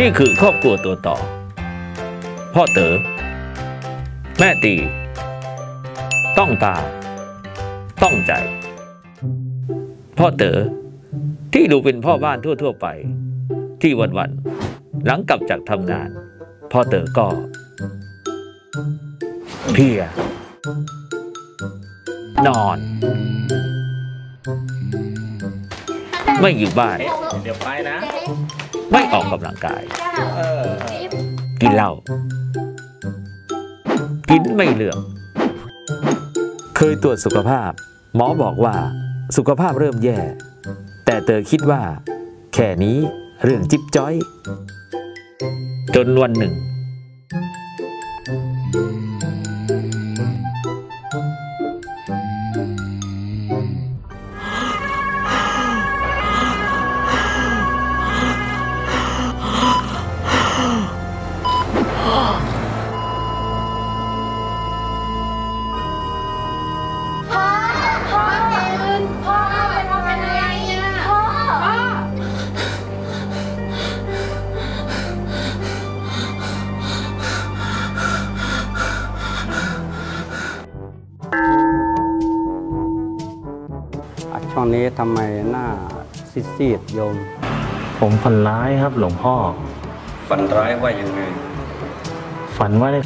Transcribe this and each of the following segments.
นี่คือครอบครัวตัวต่อ พ่อเต๋อ แม่ตี ต้องตา ต้องใจ พ่อเต๋อที่ดูเป็นพ่อบ้านทั่ว ๆ ไป ที่วัน ๆ หลังกลับจากทำงาน พ่อเต๋อก็เพีย นอน ไม่อยู่บ้าน เดี๋ยวไปนะ ไม่ออกกำลังกายเออกินเหล้ากินไม่เลือกเคยตรวจสุขภาพ หมอบอกว่าสุขภาพเริ่มแย่ แต่เตอคิดว่า แค่นี้เรื่องจิ๊บจ้อย จนวันหนึ่ง ช่วงนี้ทำไมหน้าซีดๆโยม ผมฝันร้ายครับหลวงพ่อ ฝันร้ายว่ายังไง ฝันว่าได้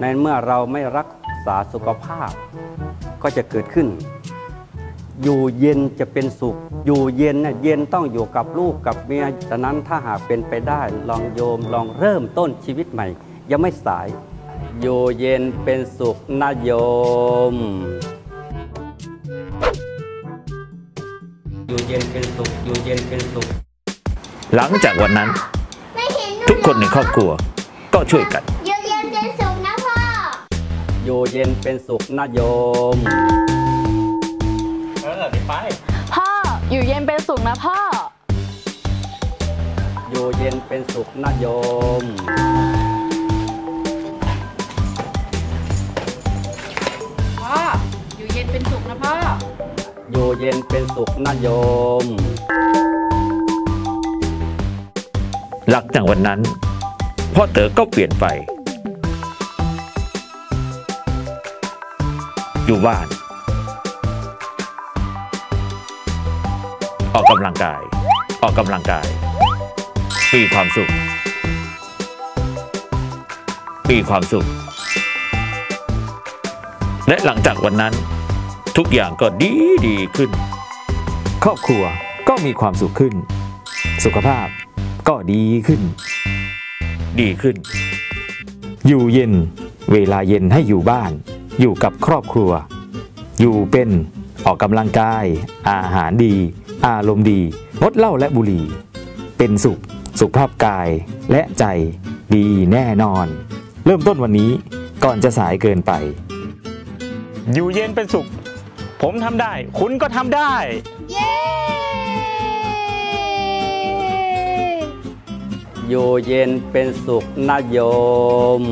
ในเมื่อเราไม่รักษาสุขภาพ ก็จะเกิดขึ้น อยู่เย็นจะเป็นสุข อยู่เย็นเนี่ยเย็นต้องอยู่กับลูกกับเมียฉะนั้นถ้าหากเป็นไปได้ ลองโยมลองเริ่มต้นชีวิตใหม่ ยังไม่สาย อยู่เย็นเป็นสุขนะโยม อยู่เย็นเป็นสุข อยู่เย็นเป็นสุข หลังจากวันนั้นไม่เห็นทุกคนในครอบครัวก็ช่วยกันเย็นเย็นเป็นสุขนะพ่อ อยู่เย็นเป็นสุขนะโยม เออเดี๋ยวไป พ่อ อยู่เย็นเป็นสุขนะพ่อ อยู่เย็นเป็นสุขนะโยม นะพ่อ อยู่เย็นเป็นสุขนะโยม หลังจากวันนั้น พ่อเต๋อก็เปลี่ยนไป อยู่บ้าน ออกกำลังกาย ออกกำลังกาย มีความสุข มีความสุขและหลังจากวันนั้น ทุกอย่างก็ดีดีขึ้น ครอบครัวก็มีความสุขขึ้น สุขภาพก็ดีขึ้น ดีขึ้น อยู่เย็น เวลาเย็นให้อยู่บ้าน อยู่กับครอบครัว อยู่เป็นออกกำลังกาย อาหารดี อารมณ์ดีงดเหล้าและบุหรี่ เป็นสุข สุขภาพกายและใจดีแน่นอน เริ่มต้นวันนี้ก่อนจะสายเกินไป อยู่เย็นเป็นสุข ผมทำได้ คุณก็ทำได้ เย้ อยู่เย็นเป็นสุขนะโยม